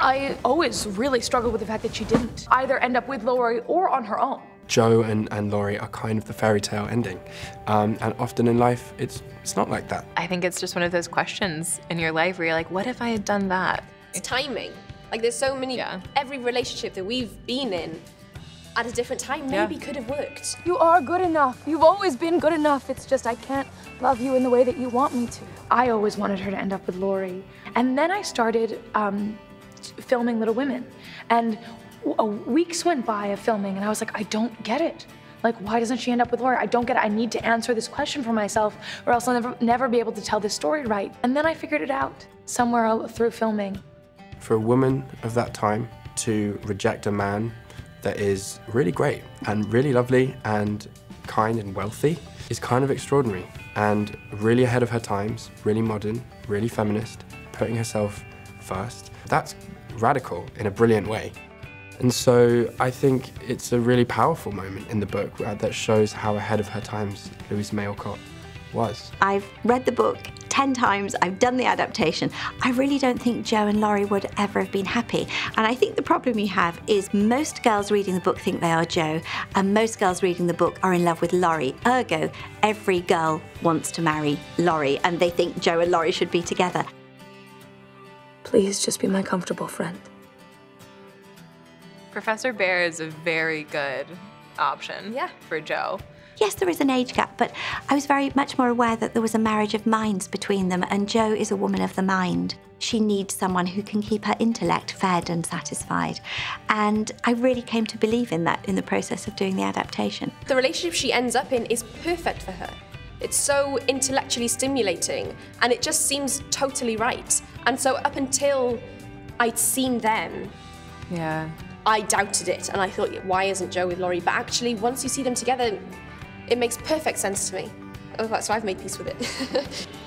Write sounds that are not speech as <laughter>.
I always really struggled with the fact that she didn't either end up with Laurie or on her own. Jo and, and Laurie are kind of the fairy tale ending. Um, and often in life, it's, it's not like that. I think it's just one of those questions in your life where you're like, what if I had done that? It's timing. Like there's so many, Yeah. every relationship that we've been in at a different time Yeah. maybe could have worked. You are good enough. You've always been good enough. It's just I can't love you in the way that you want me to. I always wanted her to end up with Laurie. And then I started um, t- filming Little Women. And weeks went by of filming, and I was like, I don't get it. Like, why doesn't she end up with Laurie? I don't get it. I need to answer this question for myself, or else I'll never, never be able to tell this story right. And then I figured it out somewhere through filming. For a woman of that time to reject a man that is really great and really lovely and kind and wealthy is kind of extraordinary and really ahead of her times, really modern, really feminist, putting herself first. That's radical in a brilliant way. And so I think it's a really powerful moment in the book that shows how ahead of her times Louisa May Alcott was. I've read the book 10 times, I've done the adaptation. I really don't think Jo and Laurie would ever have been happy. And I think the problem you have is most girls reading the book think they are Jo, and most girls reading the book are in love with Laurie. Ergo, every girl wants to marry Laurie, and they think Jo and Laurie should be together. Please just be my comfortable friend. Professor Bhaer is a very good option Yeah. for Jo. Yes, there is an age gap, but I was very much more aware that there was a marriage of minds between them, and Jo is a woman of the mind. She needs someone who can keep her intellect fed and satisfied. And I really came to believe in that in the process of doing the adaptation. The relationship she ends up in is perfect for her. It's so intellectually stimulating and it just seems totally right. And so up until I'd seen them, Yeah. I doubted it and I thought, why isn't Jo with Laurie? But actually, once you see them together, it makes perfect sense to me. Oh, that's why I've made peace with it. <laughs>